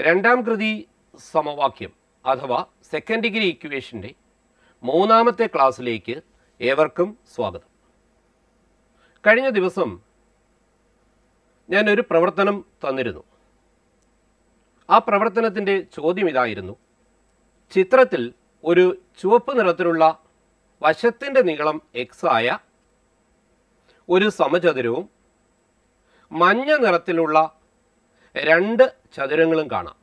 രണ്ടാം കൃതി സമവാക്യം അഥവാ സെക്കൻഡ് ഡിഗ്രി ഇക്വേഷന്റെ മൂന്നാമത്തെ ക്ലാസ്സിലേക്ക് ഏവർക്കും സ്വാഗതം. കഴിഞ്ഞ ദിവസം ഞാനൊരു പ്രവർത്തനം തന്നിരുന്നു. ആ പ്രവർത്തനത്തിന്റെ ചോദ്യം ഇതായിരുന്നു. ചിത്രത്തിൽ ഒരു ചുവപ്പ് നിറത്തിലുള്ള വശത്തിന്റെ നീളം എക്സ് ആയ ഒരു സമചതുരവും മഞ്ഞ നിറത്തിലുള്ള രണ്ട് ചതുരങ്ങളും കാണാം.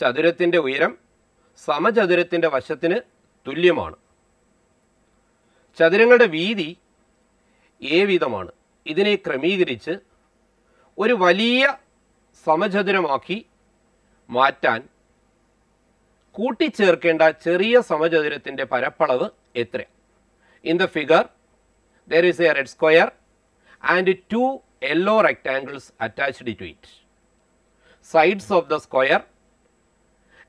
ചതുരത്തിന്റെ ഉയരം സമചതുരത്തിന്റെ വശത്തിന് തുല്യമാണ്. ചതുരങ്ങളുടെ വീതി ഏ വീതമാണ്. ഇതിനെ ക്രമീകരിച്ച് ഒരു വലിയ സമചതുരമാക്കി മാറ്റാൻ കൂട്ടിച്ചേർക്കേണ്ട ചെറിയ സമചതുരത്തിന്റെ പരപ്പളവ് എത്ര in the figure there is a red square and two yellow rectangles attached to it, sides of the square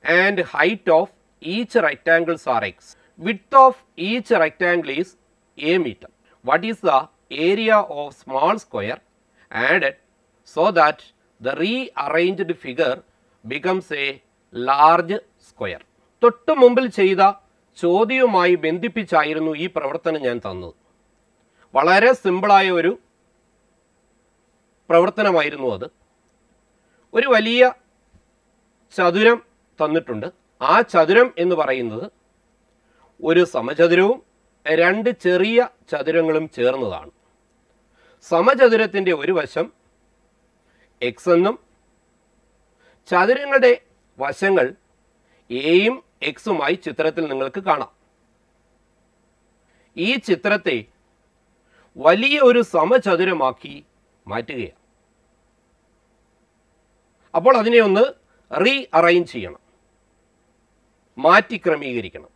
and height of each rectangles are x. Width of each rectangle is a meter. What is the area of small square added so that the rearranged figure becomes a large square? തൊട്ടു മുമ്പിൽ ചെയ്ത ചോദ്യവുമായി ബന്ധിപ്പിച്ചായിരുന്നു ഈ പ്രവർത്തനം ഞാൻ തന്നത് വളരെ സിമ്പിളായ ഒരു പ്രവർത്തനമായിരുന്നു അത്. ഒരു വലിയ ചതുരം തന്നിട്ടുണ്ട്. ആ ചതുരം എന്ന് പറയുന്നത് ഒരു സമചതുരവും രണ്ട് ചെറിയ ചതുരങ്ങളും ചേർന്നതാണ്. സമചതുരത്തിന്റെ ഒരു വശം എക്സ് എന്നും ചതുരങ്ങളുടെ വശങ്ങൾ എയും എക്സുമായി ചിത്രത്തിൽ നിങ്ങൾക്ക് കാണാം. ഈ ചിത്രത്തെ വലിയ ഒരു സമചതുരമാക്കി മാറ്റുകയാണ്. അപ്പോൾ അതിനെ ഒന്ന് റീ അറേഞ്ച് ചെയ്യണം. മാറ്റി ക്രമീകരിക്കണം.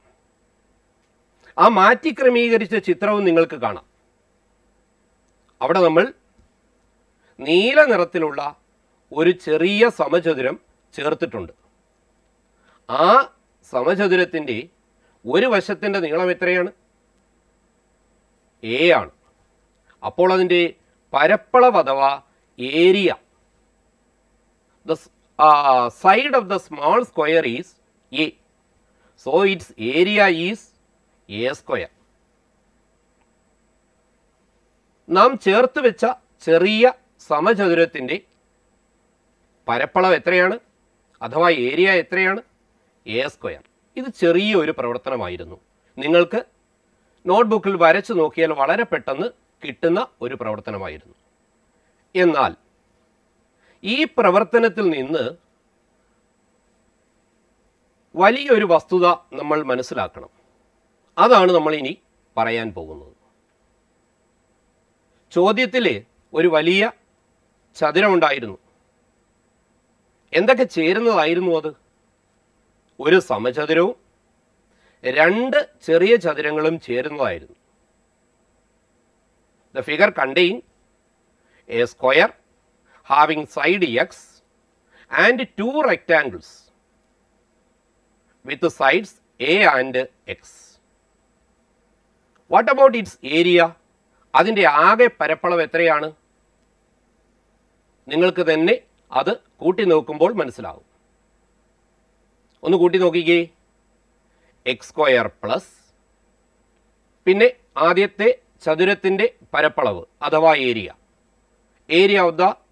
ആ മാറ്റി ക്രമീകരിച്ച ചിത്രവും നിങ്ങൾക്ക് കാണാം. അവിടെ നമ്മൾ നീല നിറത്തിലുള്ള ഒരു ചെറിയ സമചതുരം ചേർത്തിട്ടുണ്ട്. ആ സമചതുരത്തിന്റെ ഒരു വശത്തിന്റെ നീളം എത്രയാണ്? എ ആണ്. അപ്പോൾ അതിന്റെ പരപ്പളവ് അഥവാ area the uh, side of the small square is A. So, its area is A square. നാം ചേർത്ത് വെച്ച ചെറിയ സമചതുരത്തിന്റെ പരപ്പളവ് എത്രയാണ്? അഥവാ ഏരിയ എത്രയാണ്? എ സ്ക്വയർ ഇത് ചെറിയ ഒരു പ്രവർത്തനമായിരുന്നു. നിങ്ങൾക്ക് നോട്ട്ബുക്കിൽ വരച്ചു നോക്കിയാൽ വളരെ പെട്ടെന്ന് കിട്ടുന്ന ഒരു പ്രവർത്തനമായിരുന്നു. എന്നാൽ ഈ പ്രവർത്തനത്തിൽ നിന്ന് വലിയൊരു വസ്തുത നമ്മൾ മനസ്സിലാക്കണം. അതാണ് നമ്മൾ ഇനി പറയാൻ പോകുന്നത്. ചോദ്യത്തിൽ ഒരു വലിയ ചതുരമുണ്ടായിരുന്നു. എന്തൊക്കെ ചേരുന്നതായിരുന്നു അത്? ഒരു സമചതുരവും രണ്ട് ചെറിയ ചതുരങ്ങളും ചേരുന്നതായിരുന്നു. The figure contain a square having side x and two rectangles with the sides a and x. What about its area? അതിന്റെ ആകെ പരപ്പളവ് എത്രയാണ്? നിങ്ങൾക്ക് തന്നെ അത് കൂട്ടി നോക്കുമ്പോൾ മനസ്സിലാവും. ഒന്ന് കൂട്ടി നോക്കിക്കേ. എക്സ് സ്ക്വയർ പ്ലസ് പിന്നെ ആദ്യത്തെ ചതുരത്തിന്റെ പരപ്പളവ് അഥവാ area area of the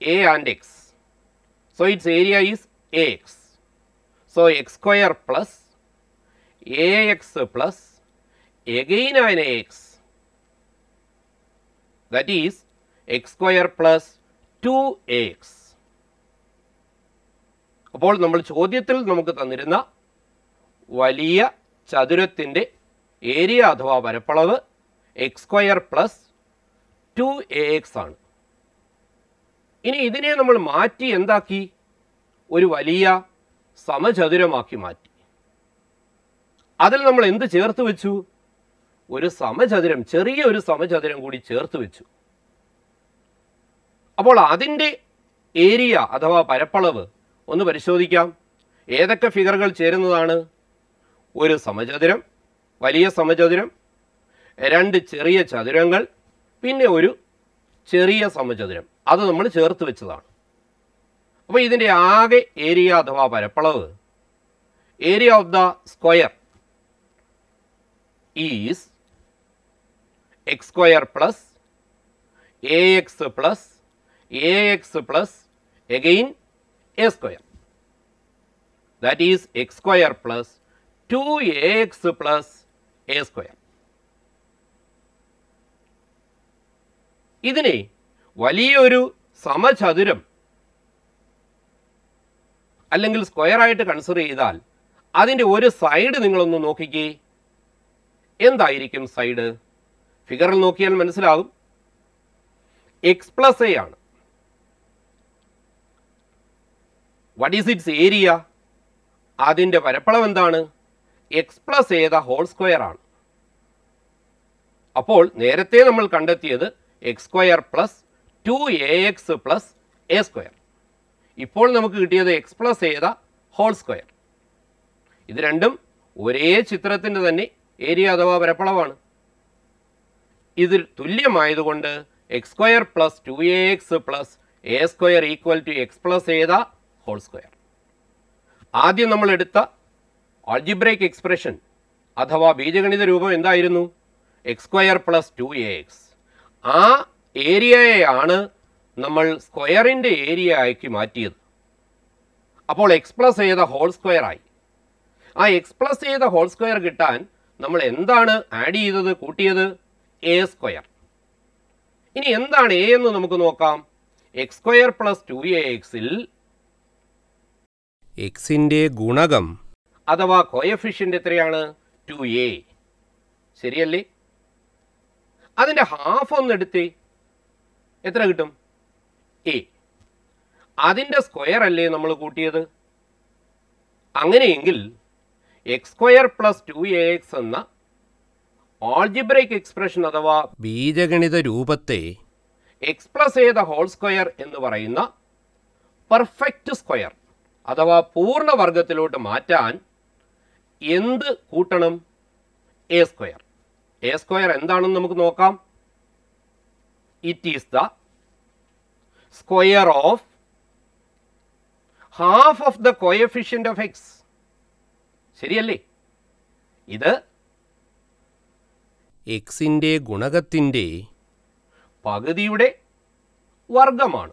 a and x so it's area is a x so x square plus a x plus again an a x that is x square plus two a x അപ്പോൾ നമ്മൾ ചോദ്യത്തിൽ നമുക്ക് തന്നിരുന്ന വലിയ ചതുരത്തിന്റെ area അഥവാ പരപ്പളവ് x square plus two a x ആണ്. ഇനി ഇതിനെ നമ്മൾ മാറ്റി എന്താക്കി? ഒരു വലിയ സമചതുരമാക്കി മാറ്റി. അതിൽ നമ്മൾ എന്ത് ചേർത്ത് വെച്ചു? ഒരു സമചതുരം ചെറിയ ഒരു സമചതുരം കൂടി ചേർത്ത് വെച്ചു. അപ്പോൾ അതിന്റെ ഏരിയ അഥവാ പരപ്പളവ് ഒന്ന് പരിശോധിക്കാം. ഏതൊക്കെ ഫിഗറുകൾ ചേരുന്നതാണ്? ഒരു സമചതുരം വലിയ സമചതുരം രണ്ട് ചെറിയ ചതുരങ്ങൾ പിന്നെ ഒരു ചെറിയ സമചതുരം. അത് നമ്മൾ ചേർത്ത് വെച്ചതാണ്. അപ്പോൾ ഇതിന്റെ ആകെ ഏരിയ അഥവാ പരപ്പളവ് area of the square is x square plus a x plus a x plus again a square that is x square plus two a x plus a square ഇതിനെ വലിയൊരു സമചതുരം അല്ലെങ്കിൽ സ്ക്വയറായിട്ട് കൺസിഡർ ചെയ്താൽ അതിന്റെ ഒരു സൈഡ് നിങ്ങളൊന്ന് നോക്കിക്കേ. എന്തായിരിക്കും സൈഡ് ഫിഗറിൽ നോക്കിയാൽ മനസ്സിലാകും എക്സ് പ്ലസ് എ ആണ്. വട്ട് ഈസ് ഇറ്റ്സ് ഏരിയ അതിന്റെ പരപ്പളവ് എന്താണ്? X plus a the whole square ആണ്. അപ്പോൾ നേരത്തെ നമ്മൾ കണ്ടെത്തിയത് x square plus two a x plus a square. ഇപ്പോൾ നമുക്ക് കിട്ടിയത് x plus the whole square. ഇത് രണ്ടും ഒരേ ചിത്രത്തിന്റെ തന്നെ ഏരിയ അഥവാ പരപ്പളവാണ്. ഇതിൽ തുല്യമായതുകൊണ്ട് x square plus two a x plus a square equal to x plus the whole square. ആദ്യം നമ്മൾ എടുത്ത ആൾജിബ്രേക്ക് എക്സ്പ്രഷൻ അഥവാ ബീജഗണിത രൂപം എന്തായിരുന്നു? X square plus two a x. ആ ഏരിയയാണ് നമ്മൾ സ്ക്വയറിന്റെ ഏരിയ ആക്കി മാറ്റിയത്. അപ്പോൾ എക്സ് പ്ലസ് ചെയ്ത ഹോൾ സ്ക്വയറായി ആ എക്സ് പ്ലസ് ചെയ്ത ഹോൾ സ്ക്വയർ കിട്ടാൻ നമ്മൾ എന്താണ് ആഡ് ചെയ്തത് കൂട്ടിയത്? എ സ്ക്വയർ ഇനി എന്താണ് എ എന്ന് നമുക്ക് നോക്കാം. X square plus two a എക്സിൽ എക്സിന്റെ ഗുണകം അഥവാ കോയഫിഷ്യന്റ് എത്രയാണ്? ടു എ ശരിയല്ലേ? അതിന്റെ ഹാഫ് ഒന്ന് എടുത്ത് എത്ര കിട്ടും? എ അതിന്റെ സ്ക്വയർ അല്ലേ നമ്മൾ കൂട്ടിയത്? അങ്ങനെയെങ്കിൽ x square plus two a x എന്ന ആൾജിബ്രേക്ക് എക്സ്പ്രഷൻ അഥവാ ബീജഗണിത രൂപത്തെ x plus a the whole square എന്ന് പറയുന്ന പെർഫെക്റ്റ് സ്ക്വയർ അഥവാ പൂർണവർഗത്തിലോട്ട് മാറ്റാൻ എന്ത് കൂട്ടണം? എ സ്ക്വയർ എ സ്ക്വയർ എന്താണെന്ന് നമുക്ക് നോക്കാം. It is the square of half of the coefficient of x ശരിയല്ലേ? ഇത് എക്സിന്റെ ഗുണകത്തിന്റെ പകുതിയുടെ വർഗമാണ്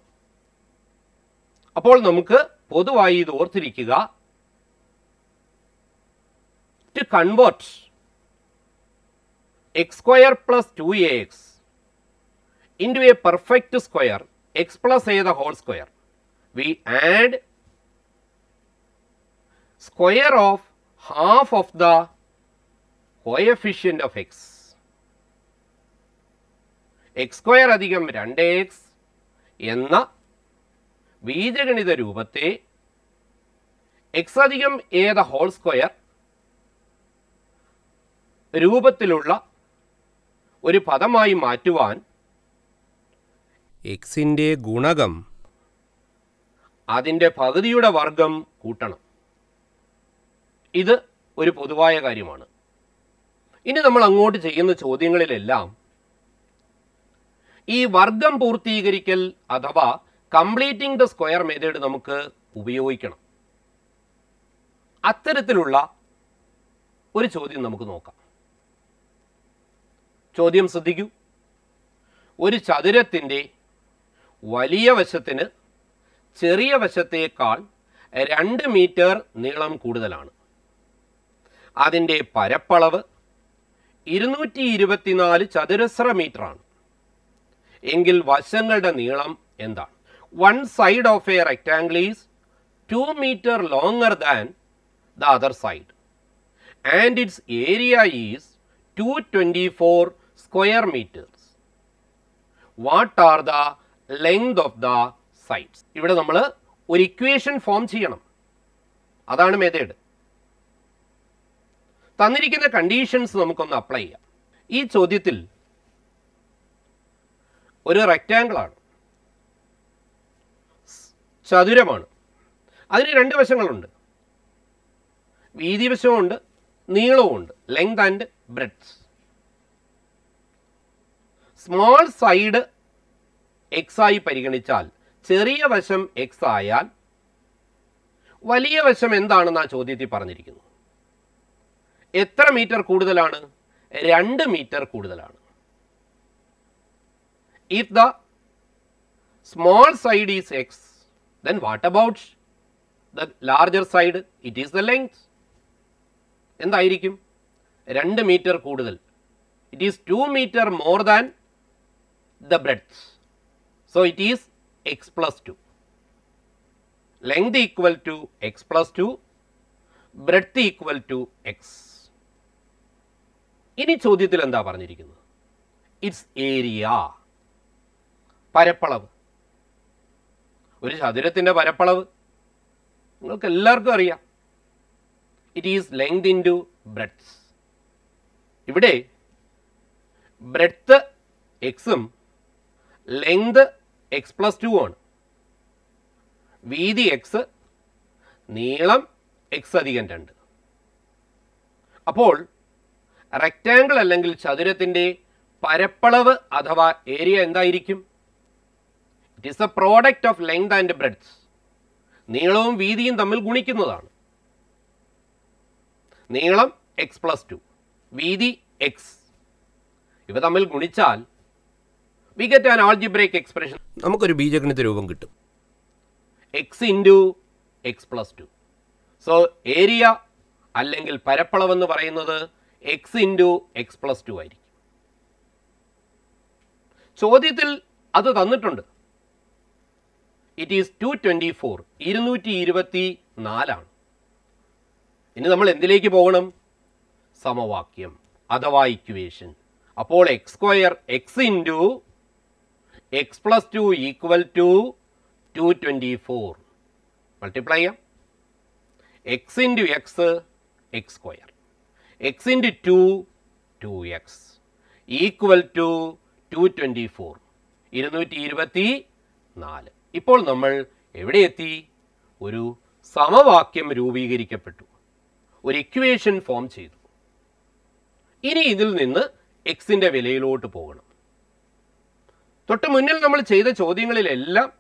അപ്പോൾ നമുക്ക് പൊതുവായി ഇത് ഓർത്തിരിക്കുക. To convert x square plus two a x into a perfect square x plus a the whole square. We add square of half of the coefficient of x. X square അധികം രണ്ട് എക്സ് എന്ന ബീജഗണിത രൂപത്തെ X അധികം the whole square രൂപത്തിലുള്ള ഒരു പദമായി മാറ്റുവാൻ എക്സിന്റെ ഗുണകം അതിന്റെ പകുതിയുടെ വർഗം കൂട്ടണം. ഇത് ഒരു പൊതുവായ കാര്യമാണ്. ഇനി നമ്മൾ അങ്ങോട്ട് ചെയ്യുന്ന ചോദ്യങ്ങളിലെല്ലാം ഈ വർഗം പൂർത്തീകരിക്കൽ അഥവാ കംപ്ലീറ്റിംഗ് ദ സ്ക്വയർ മെത്തേഡ് നമുക്ക് ഉപയോഗിക്കണം. അത്തരത്തിലുള്ള ഒരു ചോദ്യം നമുക്ക് നോക്കാം. ചോദ്യം ശ്രദ്ധിക്കൂ. ഒരു ചതുരത്തിന്റെ വലിയ വശത്തിന് ചെറിയ വശത്തേക്കാൾ രണ്ട് മീറ്റർ നീളം കൂടുതലാണ്. അതിന്റെ പരപ്പളവ് ഇരുന്നൂറ്റി ഇരുപത്തിനാല് ചതുരശ്ര മീറ്ററാണ്. എങ്കിൽ വശങ്ങളുടെ നീളം എന്താണ് one side of a rectangle two metre longer than the other side and it's area is two twenty four square metres what are the length of the sides ഇവിടെ നമ്മൾ ഒരു ഇക്വേഷൻ ഫോം ചെയ്യണം. അതാണ് മെത്തേഡ് തന്നിരിക്കുന്ന conditions നമുക്കൊന്ന് apply ചെയ്യാം. ഈ ചോദ്യത്തിൽ ഒരു റെക്റ്റാങ്കിളാണ് ചതുരമാണ്. അതിന് രണ്ട് വശങ്ങളുണ്ട്. വീതി വശമുണ്ട് നീളവുമുണ്ട് length and breadth small side x ആയി പരിഗണിച്ചാൽ ചെറിയ വശം എക്സ് ആയാൽ വലിയ വശം എന്താണെന്ന് ആ ചോദ്യത്തിൽ പറഞ്ഞിരിക്കുന്നു. എത്ര മീറ്റർ കൂടുതലാണ്? രണ്ട് മീറ്റർ കൂടുതലാണ്. If the small side is x then what about the larger side it is the length എന്തായിരിക്കും? രണ്ട് മീറ്റർ കൂടുതൽ. It is two metre more than the breadth so it is x plus two length equal to x plus two breadth equal to x ഇനി ചോദ്യത്തിൽ എന്താ പറഞ്ഞിരിക്കുന്നത്? It's area പരപ്പളവ്. ഒരു ചതുരത്തിന്റെ പരപ്പളവ്. നിങ്ങൾക്ക് എല്ലാവർക്കും അറിയാം. It is length into breadths ഇവിടെ ബ്രെഡ്ത്ത് എക്സും ലെങ്ത് എക്സ് പ്ലസ് ടു ആണ്. വീതി എക്സ് നീളം എക്സ് അധികം രണ്ട്. അപ്പോൾ റെക്റ്റാങ്കിൾ അല്ലെങ്കിൽ ചതുരത്തിന്റെ പരപ്പളവ് അഥവാ ഏരിയ എന്തായിരിക്കും? It is a product of length and breadth നീളവും വീതിയും തമ്മിൽ ഗുണിക്കുന്നതാണ്. നീളം എക്സ് പ്ലസ് ടു വീതി എക്സ് ഇവ തമ്മിൽ ഗുണിച്ചാൽ we get an algebraic expression നമുക്കൊരു ബീജഗണിത രൂപം കിട്ടും. X into x plus two so area അല്ലെങ്കിൽ പരപ്പളവെന്ന് പറയുന്നത് x into x plus two ആയിരിക്കും. ചോദ്യത്തിൽ അത് തന്നിട്ടുണ്ട്. It is two twenty four ഇരുന്നൂറ്റി ഇരുപത്തി നാലാണ് ഇനി നമ്മൾ എന്തിലേക്ക് പോകണം? സമവാക്യം. അഥവാ ഇക്വേഷൻ അപ്പോൾ x square x into x plus two equal to two twenty four multiply ചെയ്യാം. X into x x square x into two two x equal to two twenty four ഇരുന്നൂറ്റി ഇരുപത്തി നാല് ഇപ്പോൾ നമ്മൾ എവിടെ എത്തി? ഒരു സമവാക്യം രൂപീകരിക്കപ്പെട്ടു. ഒരു ഇക്വേഷൻ ഫോം ചെയ്തു. ഇനി ഇതിൽ നിന്ന് എക്സിന്റെ വിലയിലോട്ട് പോകണം. തൊട്ട് മുന്നിൽ നമ്മൾ ചെയ്ത ചോദ്യങ്ങളിലെല്ലാം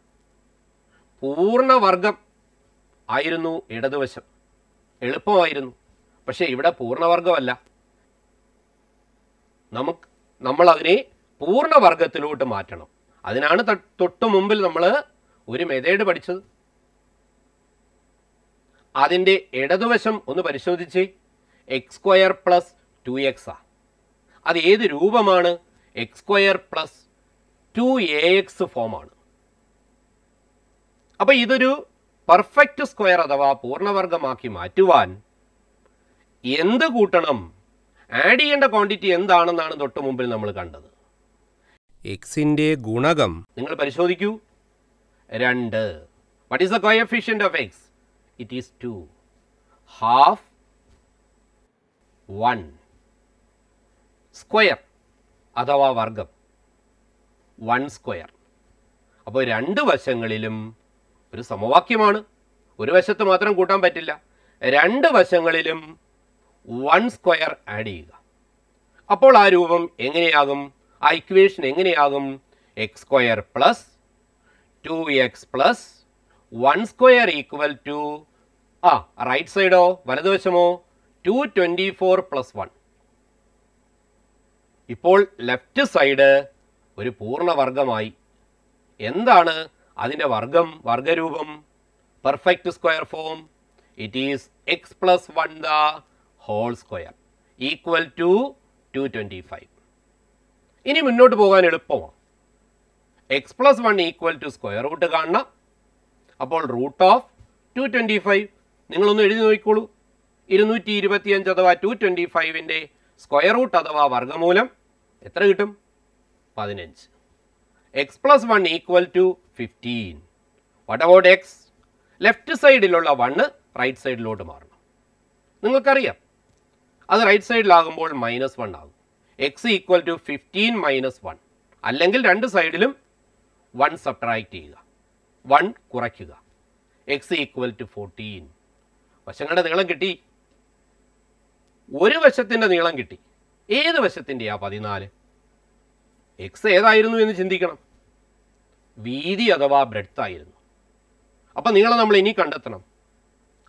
പൂർണവർഗം ആയിരുന്നു ഇടതുവശം. എളുപ്പമായിരുന്നു. പക്ഷേ ഇവിടെ പൂർണവർഗമല്ല നമുക്ക് നമ്മൾ അതിനെ പൂർണവർഗത്തിലോട്ട് മാറ്റണം. അതിനാണ് തൊട്ട് മുമ്പിൽ നമ്മൾ ഒരു മെതേഡ് പഠിച്ചത്. അതിന്റെ ഇടതുവശം ഒന്ന് പരിശോധിച്ച് x square plus two x അത് ഏത് രൂപമാണ്? X square plus two a x ഫോമാണ് അപ്പോൾ ഇതൊരു പെർഫെക്റ്റ് സ്ക്വയർ അഥവാ പൂർണവർഗമാക്കി മാറ്റുവാൻ എന്ത് കൂട്ടണം? ആഡ് ചെയ്യേണ്ട ക്വാണ്ടിറ്റി എന്താണെന്നാണ് തൊട്ട് മുമ്പിൽ നമ്മൾ കണ്ടത്. എക്സിന്റെ ഗുണകം നിങ്ങൾ പരിശോധിക്കൂ. രണ്ട്. What is the coefficient of x it is two half one square അഥവാ വർഗം വൺ സ്ക്വയർ. അപ്പോൾ രണ്ട് വശങ്ങളിലും ഒരു സമവാക്യമാണ്. ഒരു വശത്ത് മാത്രം കൂട്ടാൻ പറ്റില്ല. രണ്ട് വശങ്ങളിലും വൺ സ്ക്വയർ ആഡ് ചെയ്യുക. അപ്പോൾ ആ രൂപം എങ്ങനെയാകും? ആ equation എങ്ങനെയാകും? X square plus two x plus one square equal to ആ റൈറ്റ് സൈഡോ? വലതുവശമോ? Two twenty four plus one. ഇപ്പോൾ ലെഫ്റ്റ് സൈഡ് ഒരു പൂർണവർഗമായി എന്താണ് അതിന്റെ വർഗം വർഗരൂപം perfect square form it is x plus one the whole square equal to two twenty five ഇനി മുന്നോട്ട് പോകാൻ എളുപ്പമാണ് x plus one equal to square root കാണണം. അപ്പോൾ root of two twenty five നിങ്ങളൊന്ന് എഴുതി നോക്കിക്കോളൂ. ഇരുന്നൂറ്റി ഇരുപത്തിയഞ്ച് അഥവാ ടു ട്വന്റി ഫൈവിന്റെ സ്ക്വയർ റൂട്ട് അഥവാ വർഗമൂലം എത്ര കിട്ടും? പതിനഞ്ച്. X plus one equal to fifteen what about x left സൈഡിലുള്ള വണ്ണ് റൈറ്റ് സൈഡിലോട്ട് മാറണം. നിങ്ങൾക്കറിയാം. അത് റൈറ്റ് സൈഡിലാകുമ്പോൾ മൈനസ് വൺ ആകും. X equal to fifteen minus one അല്ലെങ്കിൽ രണ്ട് സൈഡിലും വൺ സബ്ട്രാക്ട് ചെയ്യുക. വൺ കുറയ്ക്കുക. എക്സ് ഈക്വൽ ടു ഫോർട്ടീൻ വശങ്ങളുടെ നീളം കിട്ടി. ഒരു വശത്തിന്റെ നീളം കിട്ടി. ഏത് വശത്തിന്റെയാ പതിനാല്? എക്സ് ഏതായിരുന്നു എന്ന് ചിന്തിക്കണം. വീതി അഥവാ ബ്രെഡ്ത്ത് ആയിരുന്നു. അപ്പോൾ നീളം നമ്മൾ ഇനി കണ്ടെത്തണം.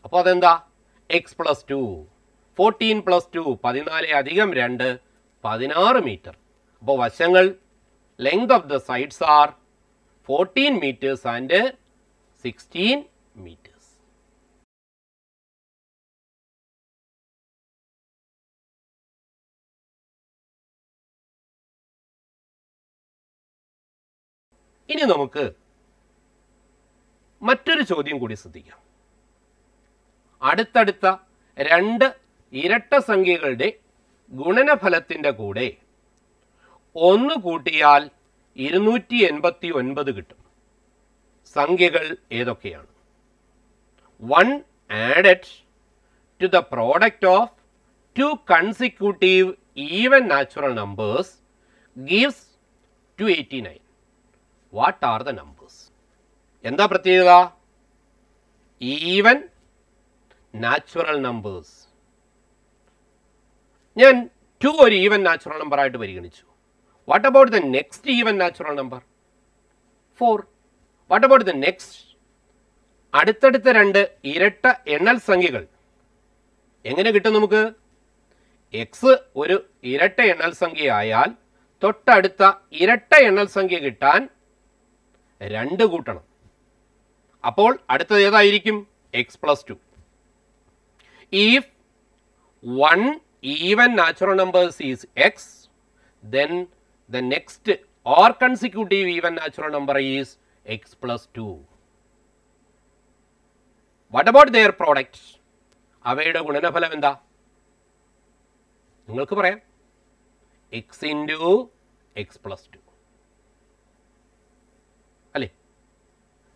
അപ്പോൾ അതെന്താ? X plus two fourteen plus two പതിനാല് അധികം രണ്ട് പതിനാറ് മീറ്റർ അപ്പോൾ വശങ്ങൾ length of the sides are fourteen metres and sixteen metres ഇനി നമുക്ക് മറ്റൊരു ചോദ്യം കൂടി ശ്രദ്ധിക്കാം. അടുത്തടുത്ത രണ്ട് ഇരട്ട സംഖ്യകളുടെ ഗുണനഫലത്തിന്റെ കൂടെ ഒന്ന് കൂട്ടിയാൽ ഇരുന്നൂറ്റി എൺപത്തി ഒൻപത് കിട്ടും. സംഖ്യകൾ ഏതൊക്കെയാണ്? One added to the product of two consecutive even natural numbers gives two eighty nine what are the numbers എന്താ പ്രത്യേകത? ഈവൻ നാച്ചുറൽ നമ്പേഴ്സ് ഞാൻ ടു ഒരു ഈവൻ നാച്ചുറൽ നമ്പർ ആയിട്ട് പരിഗണിച്ചു. What about the next even natural number four what about the next അടുത്തടുത്ത രണ്ട് ഇരട്ട എണ്ണൽ സംഖ്യകൾ. എങ്ങനെ കിട്ടും നമുക്ക്? എക്സ് ഒരു ഇരട്ട എണ്ണൽ സംഖ്യ ആയാൽ തൊട്ടടുത്ത ഇരട്ട എണ്ണൽ സംഖ്യ കിട്ടാൻ രണ്ട് കൂട്ടണം അപ്പോൾ അടുത്തത് ഏതായിരിക്കും x plus two if one even natural numbers is x then the next or consecutive even natural number is x plus 2 what about their product അവയുടെ ഗുണനഫലം എന്താ നിങ്ങൾക്ക് പറയാം x into x plus two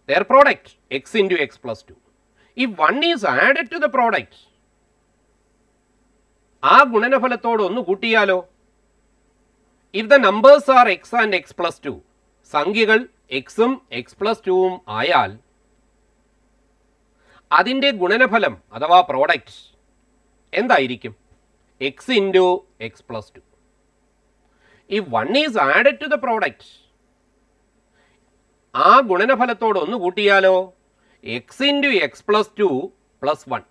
their product x into x plus 2 if 1 is added to the product ആ ഗുണനഫലത്തോട് ഒന്ന് കൂട്ടിയാലോ? If the numbers are x and x plus two സംഖ്യകൾ എക്സും എക്സ് പ്ലസ് ടുവും ആയാൽ അതിന്റെ ഗുണനഫലം അഥവാ പ്രോഡക്റ്റ് എന്തായിരിക്കും? X into x plus two if one is added to the product ആ ഗുണനഫലത്തോട് ഒന്ന് കൂട്ടിയാലോ? X into x plus two plus one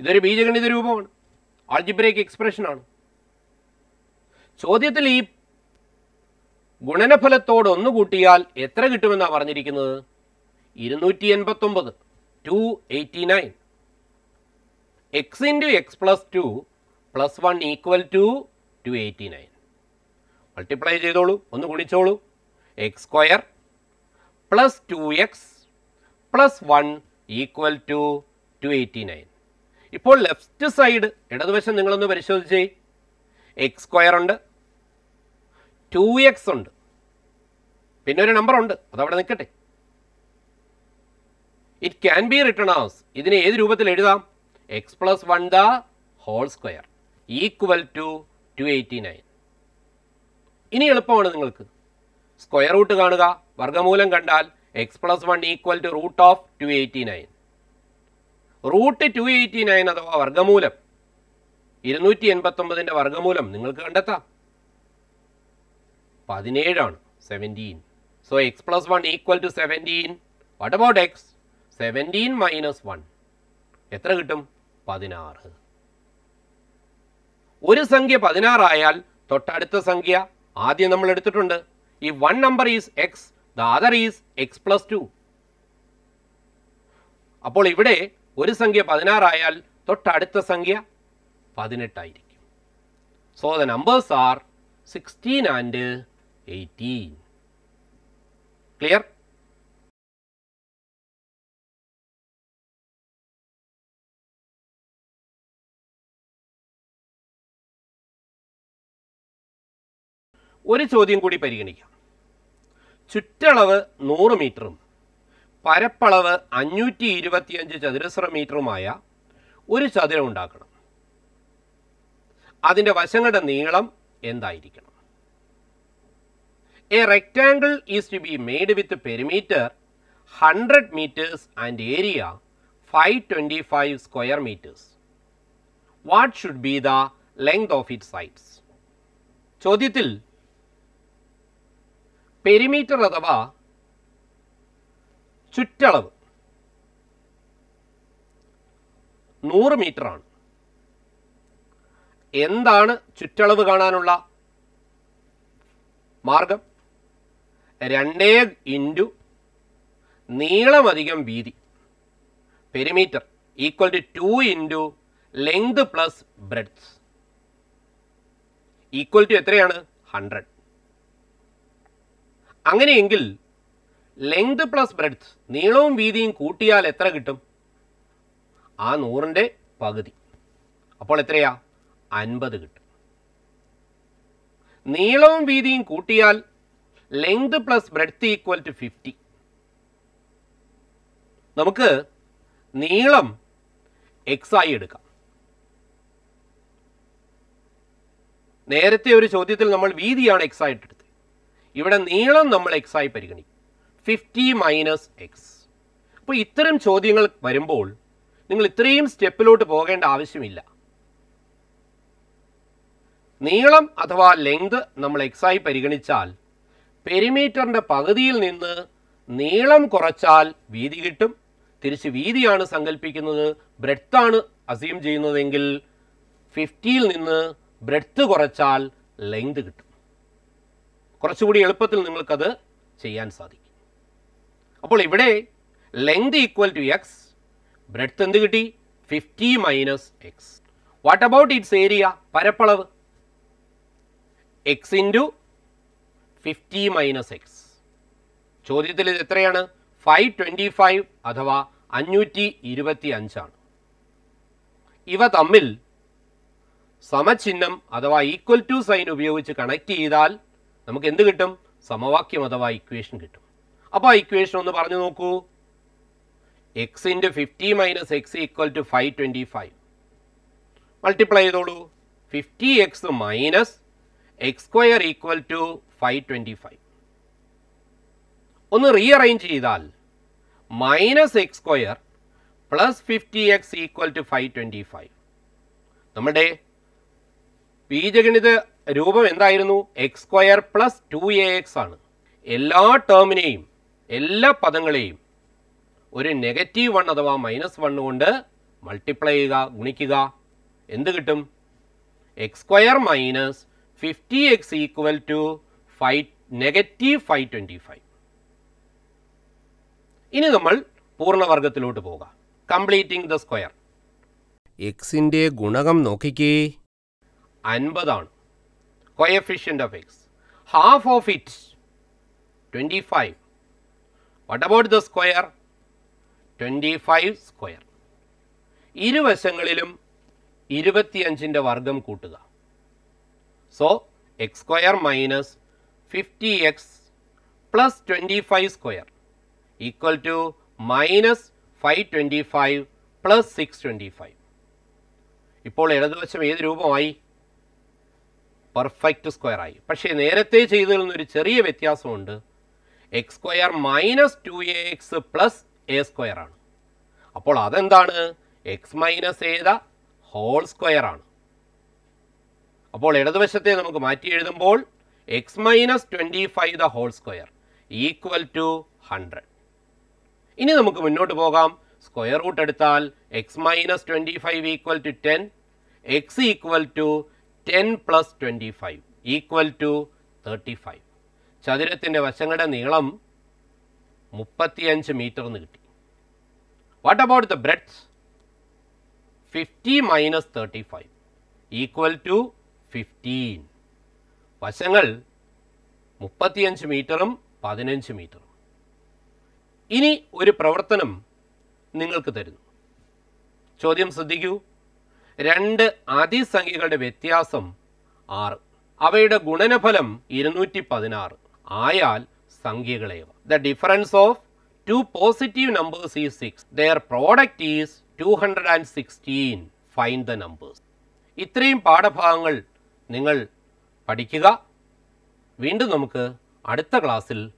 ഇതൊരു ബീജഗണിത രൂപമാണ്. ആൾജിബ്രേക്ക് എക്സ്പ്രഷനാണ് ചോദ്യത്തിൽ ഈ ഗുണനഫലത്തോട് ഒന്ന് കൂട്ടിയാൽ എത്ര കിട്ടുമെന്നാണ് പറഞ്ഞിരിക്കുന്നത്? ഇരുന്നൂറ്റി എൺപത്തൊമ്പത് two eighty nine x into x plus two plus one equal to two eighty nine multiply ചെയ്തോളൂ ഒന്ന് ഗുണിച്ചോളൂ. X square plus two x plus one equal to two eighty nine ഇപ്പോൾ ലെഫ്റ്റ് സൈഡ് ഇടതുവശം നിങ്ങളൊന്ന് പരിശോധിച്ചേ. എക്സ് സ്ക്വയർ ഉണ്ട് two x ഉണ്ട്. പിന്നെ ഒരു നമ്പർ ഉണ്ട് അതവിടെ നിൽക്കട്ടെ. It can be written as ഇതിനെ ഏത് രൂപത്തിൽ എഴുതാം? X plus one the whole square equal to two eighty nine ഇനി എളുപ്പമാണ് നിങ്ങൾക്ക്. സ്ക്വയർ റൂട്ട് കാണുക. വർഗമൂലം കണ്ടാൽ x plus one equal to root of two eighty nine root two eighty nine അഥവാ വർഗമൂലം ഇരുന്നൂറ്റി എൺപത്തൊമ്പതിന്റെ വർഗമൂലം നിങ്ങൾക്ക് കണ്ടെത്താം. പതിനേഴാണ്. Seventeen so x plus one equal to seventeen what about x seventeen minus one എത്ര കിട്ടും? പതിനാറ്. ഒരു സംഖ്യ പതിനാറായാൽ തൊട്ടടുത്ത സംഖ്യ ആദ്യം നമ്മൾ എടുത്തിട്ടുണ്ട്. ഈ one number is x the other is x plus two അപ്പോൾ ഇവിടെ ഒരു സംഖ്യ പതിനാറായാൽ തൊട്ടടുത്ത സംഖ്യ പതിനെട്ടായിരിക്കും. So the numbers are sixteen and eighteen clear ഒരു ചോദ്യം കൂടി പരിഗണിക്കാം. ചുറ്റളവ് നൂറ് മീറ്ററും പരപ്പളവ് അഞ്ഞൂറ്റി ഇരുപത്തിയഞ്ച് ചതുരശ്ര മീറ്ററുമായ ഒരു ചതുരം ഉണ്ടാക്കണം. അതിന്റെ വശങ്ങളുടെ നീളം എന്തായിരിക്കണം? A rectangle is to be made with perimeter hundred metres and area five twenty five square metres what should be the length of it sides ചോദ്യത്തിൽ പെരിമീറ്റർ അഥവാ ചുറ്റളവ് നൂറ് ആണ് എന്താണ് ചുറ്റളവ് കാണാനുള്ള മാർഗം? രണ്ടേ ഇന്റു നീളമധികം വീതി. Perimeter equal to two into length plus breadth equal to എത്രയാണ്? ഹൺഡ്രഡ്. അങ്ങനെയെങ്കിൽ ലെങ്ത് പ്ലസ് ബ്രെഡ്ത്ത് നീളവും വീതിയും കൂട്ടിയാൽ എത്ര കിട്ടും? ആ നൂറിന്റെ പകുതി. അപ്പോൾ എത്രയാ? അൻപത് കിട്ടും. നീളവും വീതിയും കൂട്ടിയാൽ length plus breadth equal to fifty നമുക്ക് നീളം എക്സ് ആയി എടുക്കാം. നേരത്തെ ഒരു ചോദ്യത്തിൽ നമ്മൾ വീതിയാണ് എക്സ് ആയിട്ട് ഇവിടെ നീളം നമ്മൾ എക്സ് ആയി പരിഗണിക്കും. ഫിഫ്റ്റി മൈനസ് എക്സ് അപ്പോൾ ഇത്തരം ചോദ്യങ്ങൾ വരുമ്പോൾ നിങ്ങൾ ഇത്രയും സ്റ്റെപ്പിലോട്ട് പോകേണ്ട ആവശ്യമില്ല. നീളം അഥവാ ലെങ്ത് നമ്മൾ എക്സ് ആയി പരിഗണിച്ചാൽ പെരിമീറ്ററിന്റെ പകുതിയിൽ നിന്ന് നീളം കുറച്ചാൽ വീതി കിട്ടും. തിരിച്ച് വീതിയാണ് സങ്കല്പിക്കുന്നത് ബ്രെഡ്ത്താണ് അസ്യൂം ചെയ്യുന്നതെങ്കിൽ ഫിഫ്റ്റിയിൽ നിന്ന് ബ്രെഡ്ത്ത് കുറച്ചാൽ ലെങ്ത് കിട്ടും. കുറച്ചുകൂടി എളുപ്പത്തിൽ നിങ്ങൾക്കത് ചെയ്യാൻ സാധിക്കും. അപ്പോൾ ഇവിടെ length equal to x breadth എന്ത് കിട്ടി? Fifty minus x what about its area പരപ്പളവ്. X into fifty minus x ചോദ്യത്തിൽ ഇത് എത്രയാണ്? ഫൈവ് ട്വന്റി ഫൈവ് അഥവാ അഞ്ഞൂറ്റി ഇരുപത്തി അഞ്ചാണ് ഇവ തമ്മിൽ സമചിഹ്നം അഥവാ ഈക്വൽ ടു സൈൻ ഉപയോഗിച്ച് കണക്ട് ചെയ്താൽ നമുക്ക് എന്ത് കിട്ടും? സമവാക്യം അഥവാ ഇക്വേഷൻ കിട്ടും. അപ്പോൾ ആ ഇക്വേഷൻ ഒന്ന് പറഞ്ഞു നോക്കൂ. X into fifty minus x equal to five twenty five multiply ചെയ്തോളൂ. Fifty x minus x square equal to five twenty five ഒന്ന് റീഅറേഞ്ച് ചെയ്താൽ minus x square plus fifty x equal to five twenty five നമ്മുടെ ബീജഗണിത രൂപം എന്തായിരുന്നു? X square plus two a x ആണ്. എല്ലാ ടേമിനെയും എല്ലാ പദങ്ങളെയും ഒരു നെഗറ്റീവ് വൺ അഥവാ മൈനസ് വൺ കൊണ്ട് മൾട്ടിപ്ലൈ ചെയ്യുക ഗുണിക്കുക. എന്ത് കിട്ടും? X square minus fifty x equal to five negative five twenty five ഇനി നമ്മൾ പൂർണവർഗത്തിലോട്ട് പോകാം. Completing the square. എക്സിന്റെ ഗുണകം നോക്കിക്കേ. അൻപതാണ്. X half of it twenty five what about the square twenty five square ഇരുവശങ്ങളിലും ഇരുപത്തിയഞ്ചിന്റെ വർഗം കൂട്ടുക. So x square minus fifty x plus twenty five square equal to minus five twenty five plus six twenty five ഇപ്പോൾ ഇടതുവശം ഏത് രൂപമായി? Perfect square ആയി പക്ഷേ നേരത്തെ ചെയ്തതിൽ നിന്നൊരു ചെറിയ വ്യത്യാസമുണ്ട്. X square minus two a x plus a square ആണ്. അപ്പോൾ അതെന്താണ്? എക്സ് മൈനസ് ഏത? ഹോൾ സ്ക്വയർ ആണ്. അപ്പോൾ ഇടതുവശത്തെ നമുക്ക് മാറ്റി എഴുതുമ്പോൾ x minus twenty five the whole square equal to hundred. ഇനി നമുക്ക് മുന്നോട്ട് പോകാം. സ്ക്വയർ റൂട്ട് എടുത്താൽ x minus twenty five equal to ten x equal to ten plus twenty five equal to thirty five ചതുരത്തിന്റെ വശങ്ങളുടെ നീളം മുപ്പത്തിയഞ്ച് മീറ്റർ എന്ന് കിട്ടി. What about the breadth fifty minus thirty five equal to fifteen വശങ്ങൾ മുപ്പത്തിയഞ്ച് മീറ്ററും പതിനഞ്ച് മീറ്ററും ഇനി ഒരു പ്രവർത്തനം നിങ്ങൾക്ക് തരുന്നു. ചോദ്യം ശ്രദ്ധിക്കൂ. രണ്ട് അതിസംഖ്യകളുടെ വ്യത്യാസം ആറ്. അവയുടെ ഗുണനഫലം ഇരുന്നൂറ്റി പതിനാറ് ആയാൽ സംഖ്യകളേവ the difference of two positive numbers is six their product is two hundred and sixteen find the numbers ഇത്രയും പാഠഭാഗങ്ങൾ നിങ്ങൾ പഠിക്കുക. വീണ്ടും നമുക്ക് അടുത്ത ക്ലാസ്സിൽ